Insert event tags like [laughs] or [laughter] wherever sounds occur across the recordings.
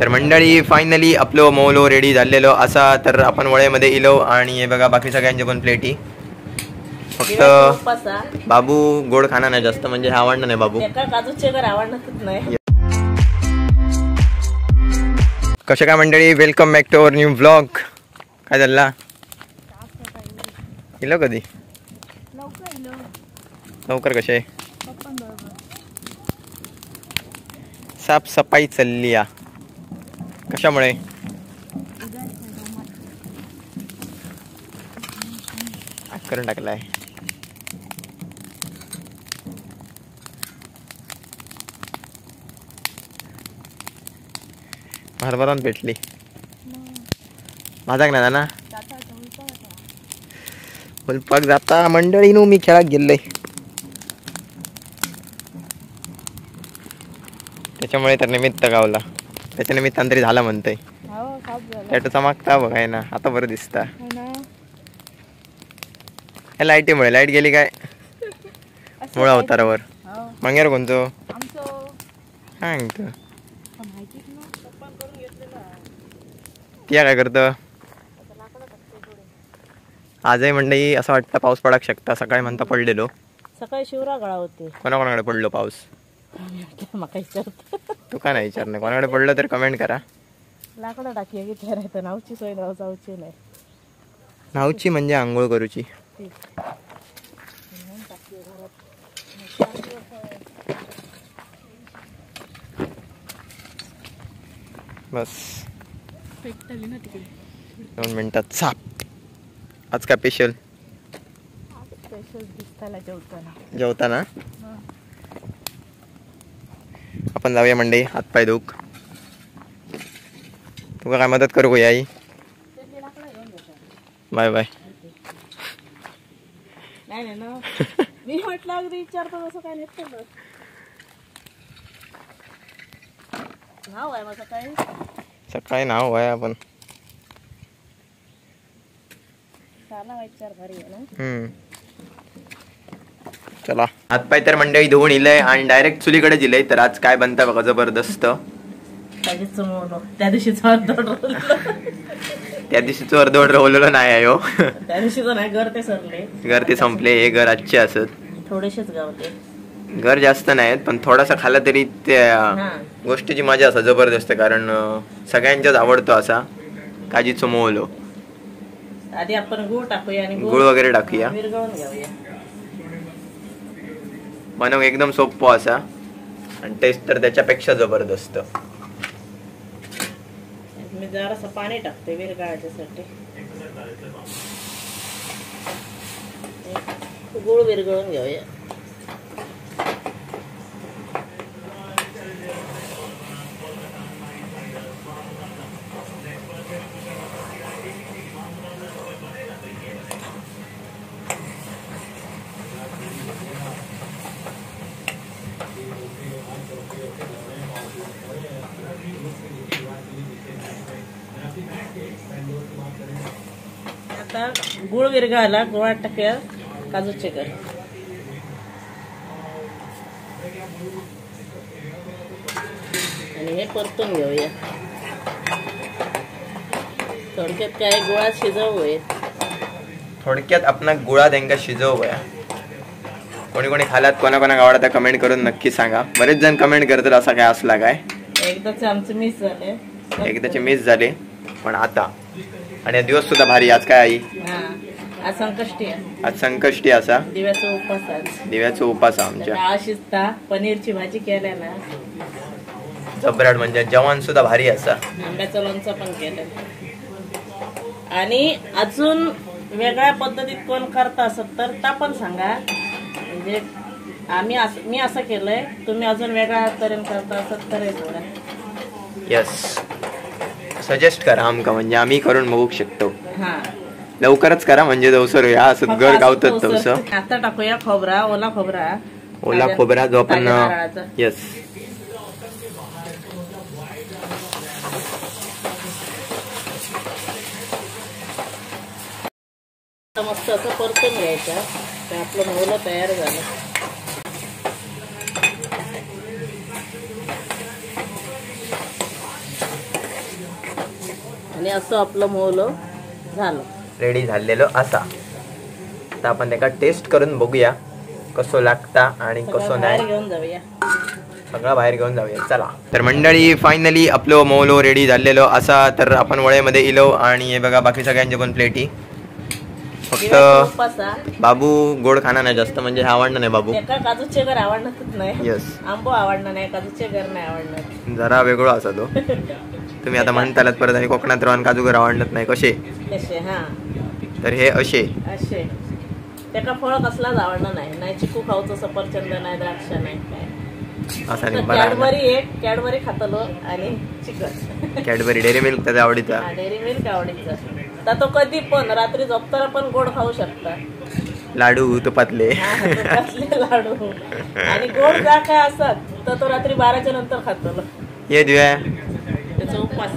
तर मंडळी फायनली आपलो मौलो रेडी झालेलो. असा तर आपण वळेमध्ये इलो आणि हे बघा बाकी सगळ्यांचे पण प्लेटी फक्त बाबू गोड खाना नाही जास्त म्हणजे हे आवडणार नाही बाबू. नाही. कशा काय मंडळी? Welcome back to our new blog काय झाला? इलो कधी? लवकर कसे? साफसफाई चालली या. कशामुळे? करून टाकलाय. भरभरून भेटली. माझा ना ना? फुलपाक जाता मंडळी नु मी खेळात गेलोय. त्याच्यामुळे तर निमित्त गावला. त्याच्या निमित्तानं तरी झाला. म्हणतंय टॅटू चमकता बघ आहे ना. आता बरं दिसता. हे लाईटीमुळे लाइट गेली काय? मुळा अवतारावर. मंगेर कोणतो? सांगतो तिया काय करतं? आजही मंडळी असं वाटतं पाऊस पडाक शकता. सकाळी म्हणता पडलेलो. सकाळी शिवरा गळा होते. कोणाकोणाकडे पडलो पाऊस? म्हाका [laughs] विचारत तू का नाही विचारणार? कोणाकडे पडलं तर कमेंट करा. लाकडं टाकी की त्या राहतं. नावची सोय नाव जाऊची नाही. नावची म्हणजे आंघोळ करूची. बस. दोन मिनिटात साप. आज काय स्पेशल स्पेशल दिसताला जेवताना. जेवताना? आपण जाऊया मंडई. हातपाय धुक तुका काय मदत करू आई बाय बाय. नाही नाही ना. [laughs] मी म्हटलं अगदी विचारतो तसं काय नाही नाव आहे माझं काय सकाळी नाव आहे आपण. चाला विचार भारी आहे ना. चला. हातपाय तर मंडळी धुवून इलंय आणि डायरेक्ट चुलीकडे दिलंय तर आज काय बनता बघा जबरदस्त. त्या दिवशीच. त्या दिवशीचं अर्धवट रवलेलं नाही आहे हो. त्या दिवशीच नाही घर ते सरले. घर ते संपले हे घर आजचे असत. थोडेसेच गावले. घर जास्त नाहीत पण थोडासा खाल्ला तरी त्या हा. गोष्टीची मजा असा जबरदस्त कारण सगळ्यांच्याच आवडतो असा. काजी चुमवलो आधी आपण गुळ टाकूया आणि गुळ वगैरे टाकूया. बनव एकदम सोप्पो असा. आणि टेस्ट तर त्याच्यापेक्षा जबरदस्त. मी जरासं पाणी टाकते विरघळायच्यासाठी. गुळ विरघळून घेऊया आता गुळ विरघळाला गुळात टाकूया काजूचे कर. आणि हे परतून घेऊया. थोडक्यात काय गुळात शिजवूया थोडक्यात आपण गुळात यांका शिजवूया. कोणी कोणी खाल्यात कोणा कोणा आवडता कमेंट करून नक्की सांगा. बरेच जण कमेंट करतात असा काय असला काय? एकदाच आमचं मिस झाले. एकदाचे मिस झाले. पण आता आणि दिवस सुद्धा भारी. आज काय आई? हा आज संकष्टी आहे. आज संकष्टी असा? दिव्याचा उपवास आज दिव्याचा उपास आमच्या. शिजता पनीरची भाजी केल्या ना जबराट म्हणजे जेवण सुद्धा भारी असा. आंब्याचं लोणचं पण केलं. आणि अजून वेगळ्या पद्धतीत कोण करत असत तर ता पण सांगा. म्हणजे आम्ही मी असं केलंय तुम्ही अजून वेगळ्या तऱ्हेने करता असत तर यस सजेस्ट करा आमका म्हणजे आम्ही करून बघू शकतो. हा. लवकरच करा म्हणजे दवसर या असं घर गावतात तोसर. तवस. आता टाकूया खोबरा ओला खोबरा. ओला खोबरा जो आपण. यस मस्त असं परतून घ्यायचं. आपलं मोहलं तयार झालं. आणि असं आपलं मोहलं झालं. रेडी झालेलो असा. आता आपण त्याका टेस्ट करून बघूया कसो लागता आणि कसो नाही. घेऊन जाऊया. सगळा बाहेर घेऊन जाऊया. चला. तर मंडळी फायनली आपलो मोलो रेडी झालेलो असा. तर आपण वळेमध्ये इलो आणि हे बघा बाकी सगळ्यांचे पण प्लेटी फक्त. बाबू गोड खाना नाही जास्त म्हणजे हे आवडणार नाही बाबू. काजूचे घर आवडणारच नाही. येस आंबो आवडणार नाही काजूचे घर नाही आवडणार. जरा वेगळो असा तो. [laughs] तुम्ही आता म्हणतालात परत आणि कोकणात राहून काजूगर आवडत नाही. कसे? तसे हा. तर हे असे. असे. त्याका फळ कसलाच आवडणार नाही. नाही चिकू खाऊचं सफरचंद नाही द्राक्ष नाही काय? असा नाही बरा कॅडबरी एक कॅडबरी खातलो आणि चिकन. कॅडबरी डेअरी मिल्क त्याचा आवडीचा? डेअरी मिल्क आवडीचं. तर तो कधी पण रात्री झोपताना पण गोड खाऊ शकता. लाडू तुपातले. हा, लाडू. आणि गोड जा काय असत तर तो रात्री बाराच्या नंतर खातलो ये दिव्या. उपास.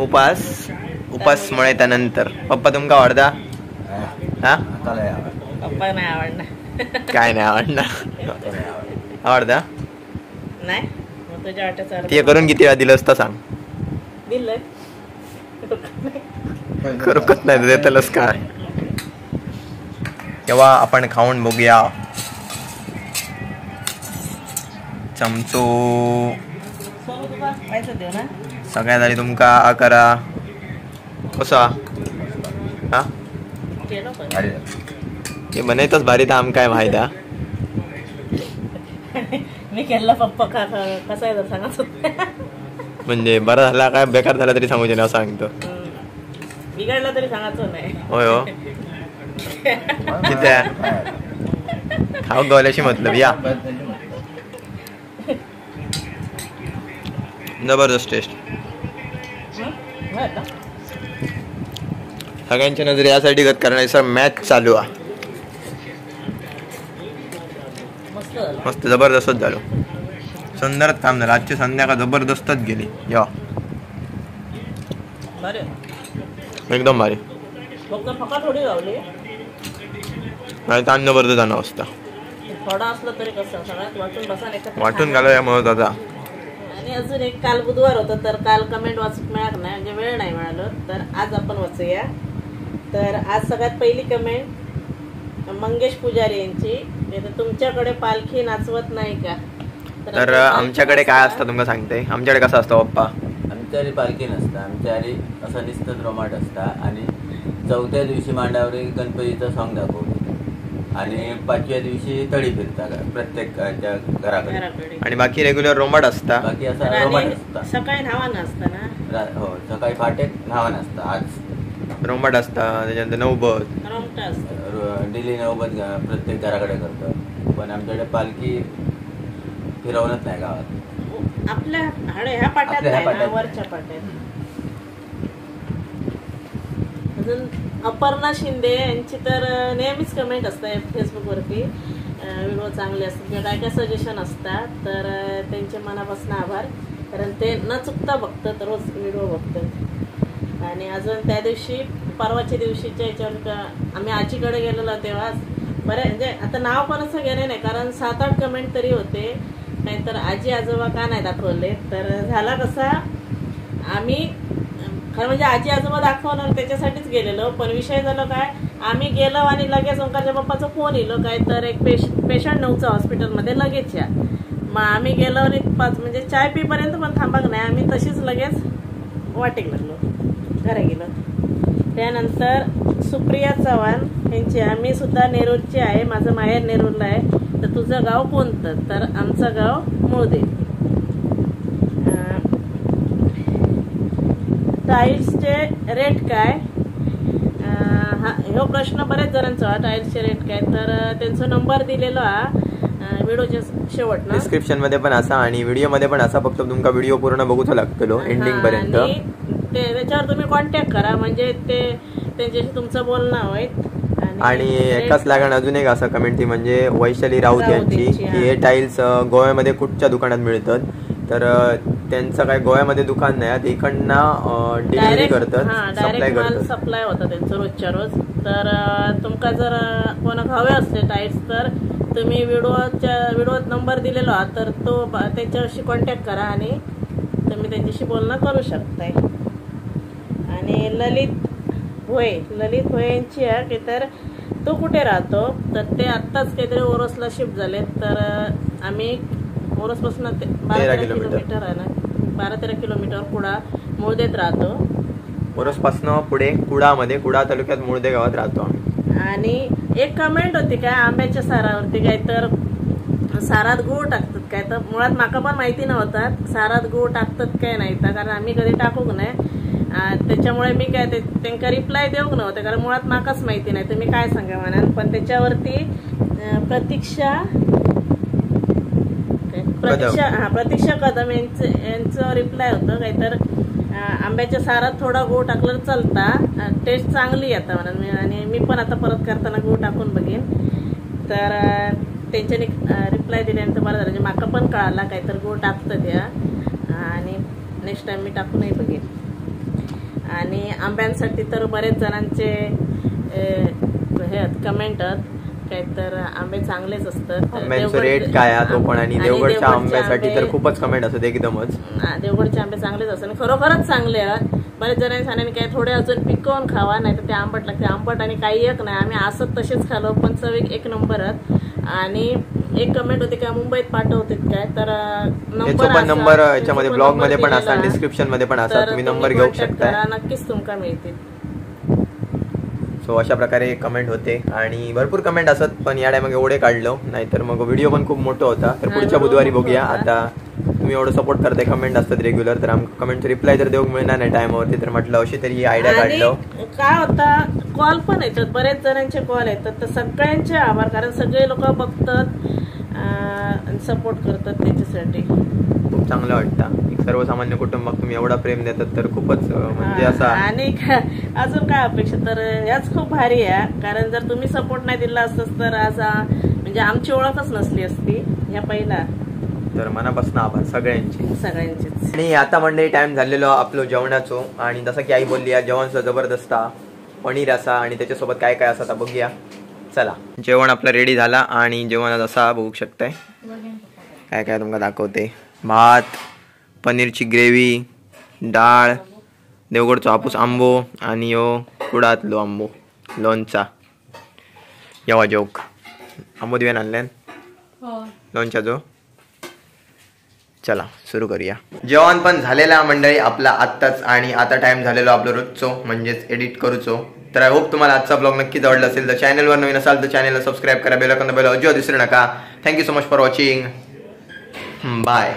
उपास? उपास मुळे त्यानंतर. पप्पा तुमका आवडता? हा? पप्पा नाही आवडणार. काय नाही आवडणार? आवडता? नाही. ते करून किती वेळा दिलं असतं सांग. करूकच नाही देतलंच काय. तेव्हा आपण खाऊन बघूया. चमचो. देऊ ना. सगळ्यात आधी तुमका आ करा कसा? हा? हे बनायचंच भारी तर आम काय माहीत मी केला पप्पा कसा सांगत होते. म्हणजे बरं झाला काय बेकार झाला तरी सांगू ना सांगतो. बिघडला तरी सांगायचं नाही. होय हो. किती खाऊ गवल्याशी मतलब या. जबरदस्त टेस्ट? सगळ्यांच्या नजर यासाठी गत करण्याचा मॅच चालू आहे. मस्त जबरदस्तच झालो. सुंदरच काम झालं आजची संध्याकाळ जबरदस्तच गेली. या. एकदम भारी. नाही ताण जबरदस्त जाणं असता वाटून. घालूया म्हणत आता. आणि अजून एक काल बुधवार होतं तर काल कमेंट वाचूक मिळाल नाही म्हणजे वेळ नाही मिळालो. तर आज आपण वाचूया. तर आज सगळ्यात पहिली कमेंट मंगेश पुजारी यांची. म्हणजे तुमच्याकडे पालखी नाचवत नाही का? तर आमच्या आमच्याकडे काय असतं तुमका सांगते. आमच्याकडे कसं असतं पप्पा? आमच्यारी पालखी नसता. आमच्यारी असं नुसतं रोमाट असता. आणि चौथ्या दिवशी मांडावरी गणपतीचं सॉंग दाखवतो. आणि पाचव्या दिवशी तळी फिरता ग- प्रत्येकाच्या घराकडे. आणि बाकी रेग्युलर रोमट असता? बाकी असं रोमाट असता. सकाळी नावानं असतं ना? रा- हो सकाळी फाटेक न्हावण असतं आज. रोमट असता त्याच्यानंतर नवबत. रमट असतं. र- डेली नौबत ग- प्रत्येक घराकडे करतो. पण आमच्याकडे पालखी फिरवणच नाही गावात. आपल्या हाडे ह्या पाट्यात आपल्या ह्या नाही ना पाट्यात. वरच्या पाट्यात. अजून अपर्णा शिंदे यांची तर नेहमीच कमेंट असते फेसबुकवरती व्हिडिओ चांगले असतात किंवा काय काय सजेशन असतात तर त्यांचे मनापासून आभार. कारण ते न चुकता बघतात रोज व्हिडिओ बघतात. आणि अजून त्या दिवशी परवाच्या दिवशीच्या याच्यावर आम्ही आजीकडे गेलेलो तेव्हा बरं म्हणजे आता नाव पण असं घेणे नाही कारण सात आठ कमेंट तरी होते. नाहीतर आजी आजोबा का नाही दाखवले? तर झाला कसा आम्ही खरं म्हणजे आजी आजोबा दाखवणार त्याच्यासाठीच गेलेलो. पण विषय झालं काय आम्ही गेलो आणि लगेच ओंकारच्या पप्पाचा फोन येलो. काय तर एक पेश पेशंट नव्हतं हॉस्पिटलमध्ये लगेच या. मग आम्ही गेलो आणि पाच म्हणजे चाय पिपर्यंत पण थांबाक नाही. आम्ही तशीच लगेच वाटेक लागलो. घरा गेलो. त्यानंतर सुप्रिया चव्हाण यांची आम्ही सुद्धा नेरूरची आहे. माझं माहेर नेरूरला आहे. तर तुझं गाव कोणतं? तर आमचं गाव मुळदे टाईल्सचे रेट काय? हा ह्यो प्रश्न बरेच जणांचा हा टाईल्सचे रेट काय? तर त्यांचा नंबर दिलेला हा व्हिडिओच्या शेवट ना. डिस्क्रिप्शनमध्ये पण असा आणि व्हिडिओमध्ये पण असा फक्त तुमका व्हिडिओ पूर्ण बघूचा लागतलो एंडिंग हा, पर्यंत. ते त्याच्यावर तुम्ही कॉन्टॅक्ट करा म्हणजे ते त्यांच्याशी तुमचं बोलणं होईल. आणि एकाच लागण अजून एक असं कमेंट ती म्हणजे वैशाली राऊत यांची की हा. हे टाईल्स गोव्यामध्ये कुठच्या दुकानात मिळतात? तर त्यांचं काय गोव्यामध्ये दुकान नाही. ते इकडनं डिलिव्हरी करतात सप्लाय करतात. सप्लाय होता त्यांचं रोजच्या रोज. तर तुमका जर कोणाक हवे असले टाईट्स तर तुम्ही व्हिडिओच्या व्हिडिओत नंबर दिलेला हा, तर तो त्यांच्याशी कॉन्टॅक्ट करा आणि तुम्ही त्यांच्याशी बोलणं करू शकताय. आणि ललित भोये ललित भोये यांची आहे की तर तो कुठे राहतो? तर ते आत्ताच काहीतरी ओरसला शिफ्ट झाले तर आम्ही ओरसपासून बारा तेरा किलोमीटर. आहे ना? बारा तेरा किलोमीटर पुढा मुळदेत राहतो. ओरसपासनं पुढे कुडामध्ये कुडा तालुक्यात मुळदे गावात राहतो आम्ही. आणि एक कमेंट होती काय आंब्याच्या सारावरती काय तर सारात गूळ टाकतात काय तर. मुळात माका पण माहिती नव्हतं सारात गूळ टाकतात काय नाही तर कारण आम्ही कधी टाकूक नाही. त्याच्यामुळे मी काय ते त्यांना रिप्लाय देऊक नव्हते कारण मुळात माकाच माहिती नाही. तुम्ही काय सांगा म्हणा पण त्याच्यावरती प्रतीक्षा? प्रतीक्षा हा प्रतीक्षा कदम यांचं यांचं रिप्लाय होतं. काय तर अं, आंब्याच्या सारात थोडा गूळ टाकलं चालता. टेस्ट चांगली येतं म्हणून मी आणि मी पण आता परत करताना गूळ टाकून बघेन. तर त्यांच्यानी रिप्लाय दिल्यानंतर बरं झालं म्हणजे माका पण कळाला. काय तर गूळ टाकतं त्या. आणि नेक्स्ट टाइम मी टाकूनही बघेन. आणि आंब्यांसाठी तर बरेच जणांचे हे कमेंट काय तर आंबे चांगलेच असतात. आंब्यांचं रेट काय आहे तो पण आणि आणि देवगडच्या देवगडचे आंब्यासाठी तर खूपच कमेंट असत एकदमच. हा, देवगडचे आंबे चांगलेच असतात खरोखरच चांगले आहेत बरेच जणांनी सांगितलं काय थोडे अजून पिकवून खावा नाही तर ते आंबट लागते. आंबट आणि काही एक नाही आम्ही असत तसेच खालो पण चव एक नंबर आहेत आणि एक कमेंट होती काय मुंबईत पाठवतात काय तर नंबर त्याचा याच्यामध्ये ब्लॉग नंबरमध्ये पण असतात. डिस्क्रिप्शनमध्ये पण असतात तुम्ही नंबर घेऊ शकता नक्कीच तुमका मिळतील. सो अशा प्रकारे कमेंट होते. आणि भरपूर कमेंट असत पण या टायमागे एवढे काढलो. नाहीतर मग व्हिडिओ पण खूप मोठा होता. तर पुढच्या बुधवारी बघूया. आता तुम्ही एवढं सपोर्ट करताय कमेंट असतात रेग्युलर तर आमका कमेंटचे रिप्लाय तर देऊ मिळणार नाही टायमावरती तर म्हटलं अशी तरी आयडिया काढलो. काय होता कॉल पण येतात. बरेच जणांचे कॉल येतात. तर सगळ्यांचे आभार कारण सगळे लोक बघतात. सपोर्ट करतात त्याच्यासाठी. खूप चांगलं वाटतं. एक सर्वसामान्य कुटुंबात तुम्ही एवढा प्रेम देतात तर खूपच म्हणजे असा आणि [laughs] अजून काय अपेक्षा? तर याच खूप भारी आहे कारण जर तुम्ही सपोर्ट नाही दिला असतास तर आज म्हणजे आमची ओळखच नसली असती ह्या पहिला. तर मनापासून आभार सगळ्यांचे. सगळ्यांचीच. आणि आता मंडळी टाइम झालेलो आपलो जेवणाचो. आणि जसं की आई बोलली या जेवण जबरदस्त. पनीर असा आणि त्याच्यासोबत काय काय असा आता बघूया. चला. जेवण आपलं रेडी झाला आणि जेवण असा बघू शकताय. काय काय तुमका दाखवते. भात पनीरची ग्रेव्ही डाळ देवगडचो हापूस आंबो आणि यो कुडातलो आंबो लोणचा. येवा जोक. आंबो दिव्यान आणल्यान लोणच्याचो चला सुरू करूया. जेवण पण झालेला मंडळी आपला आत्ताच आणि आता टाइम झालेलो आपलं रोजचो म्हणजेच एडिट करूचो. तर आय होप तुम्हाला आजचा ब्लॉग नक्कीच आवडला असेल. तर चॅनलवर नवीन असाल तर चॅनलला सबस्क्राईब करा बेलकन बेल अजिबात विसरू नका. Thank you so much for watching bye